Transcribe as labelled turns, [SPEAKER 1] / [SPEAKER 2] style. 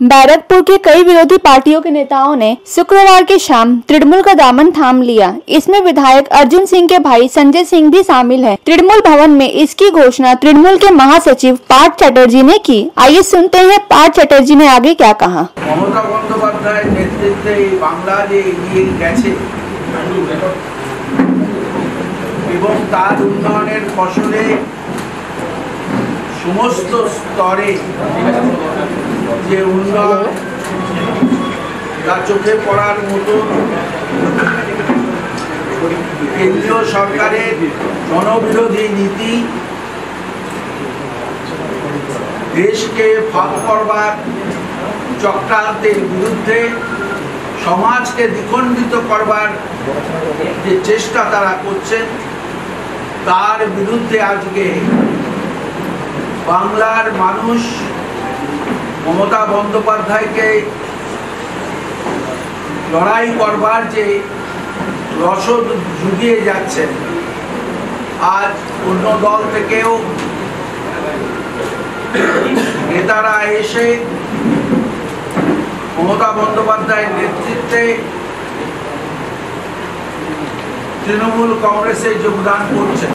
[SPEAKER 1] बैरकपुर के कई विरोधी पार्टियों के नेताओं ने शुक्रवार की शाम तृणमूल का दामन थाम लिया इसमें विधायक अर्जुन सिंह के भाई संजय सिंह भी शामिल हैं। तृणमूल भवन में इसकी घोषणा तृणमूल के महासचिव पार्थ चटर्जी ने की आइए सुनते हैं पार्थ चटर्जी ने आगे क्या कहा
[SPEAKER 2] মমতা বন্দ্যোপাধ্যায়ের নেতৃত্বে এই বাংলা যে এগিয়ে গেছে এবং তার উন্নয়নের ফসলে সমস্ত স্তরে যে উন্নয়ন তা চোখে পড়ার মতো কেন্দ্রীয় সরকারের জনবিরোধী নীতি দেশকে ভাগ করবার চক্রান্তের বিরুদ্ধে সমাজকে দ্বিখণ্ডিত করবার যে চেষ্টা তারা করছেন তার বিরুদ্ধে আজকে বাংলার মানুষ মমতা বন্দ্যোপাধ্যায়কে লড়াই করবার যে রসদ জুগিয়ে যাচ্ছেন আজ অন্য দল থেকেও নেতারা এসে মমতা বন্দ্যোপাধ্যায়ের নেতৃত্বে তৃণমূল কংগ্রেসে যোগদান করছেন